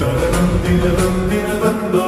തനതന്തിരതന്തിരതന്തോ തനതന്തിരതന്തിരതന്തോ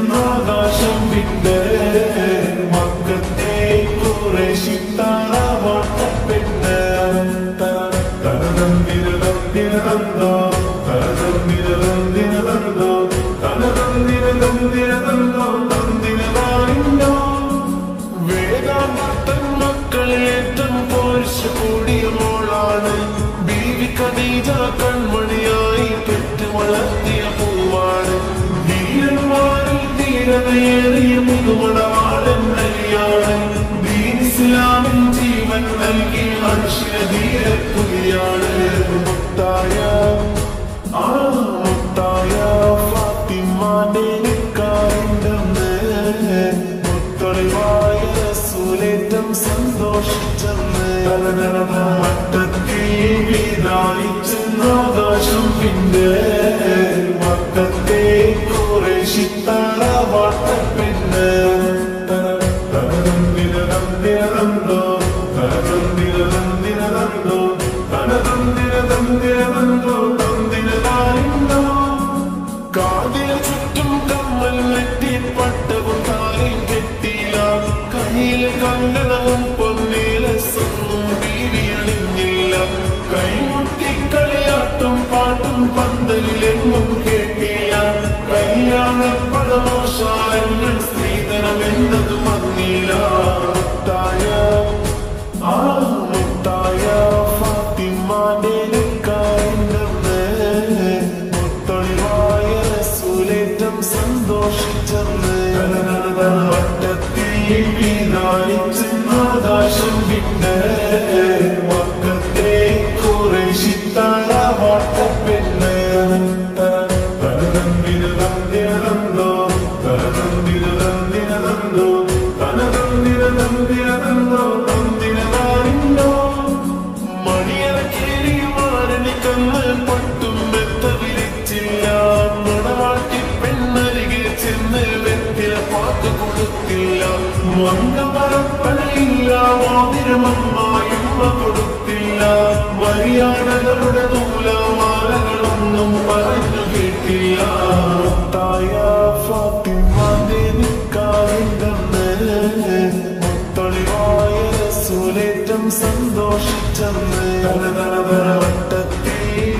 വിധാനിച്ചെന്നാകാശം വിണ്ട് മക്കത്തെ കുറേശിത്താള വാട്ടപ്പെണ്ണ് തനതന്തിരതന്തിരതന്തോ തനതന്തിരതന്തിരതന്തോ തനതന്തിരതന്തിരതന്തോ തന്തിരതാനിന്നോ ധീരതയേറിയ മുതുമണവാളൻ നലിയാണ് ദീൻ ഇസ്ലാമിൻ ജീവൻ നൽകി മനുഷ്യ ധീരപ്പുലിയാണ് മുത്തായ ആ മുത്തായ ഫാത്തിമാന്റെ നിക്കാറുണ്ടെന്ന് മുത്തൊളിവായ സൂലേറ്റം സന്തോഷിച്ചെന്ന്. മട്ടത്തിൽ വിധാനിച്ചെന്നാകാശം പിന്നെ കല്യാണ പദമോശാലങ്ങൾ സ്ത്രീധനം എന്നത് മന്നില്ല മുത്തായ ആ മുത്തായ ഫാത്തിമാന്റെ നിക്കായിണ്ടെന്ന് മുത്തൊളിവായ സൂലേറ്റം സന്തോഷിച്ചെന്ന് മംഗമരപ്പഴയില്ല മോതിരമമ്മായുമ്മ കൊടുത്തില്ല. മര്യാദകളുടെ നൂലമാലകളൊന്നും പറഞ്ഞു കേട്ടില്ല. നിക്കാറിണ്ടെന്ന് മുത്തൊളിവായ സൂലേറ്റം സന്തോഷിച്ചെന്ന് വട്ടത്തിൽ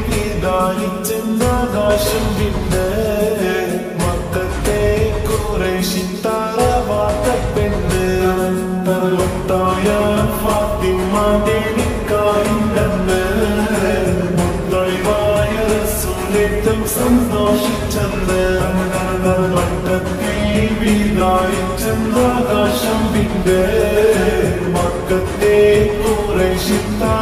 വിധാനിച്ചെന്നാകാശം വിണ്ട് മതിനിക്കാനില്ലെന്ന് മുത്തഴിവായ ആകാശം വിന്റെ മക്കത്തെ കുറേശിത്താൻ